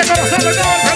¡Qué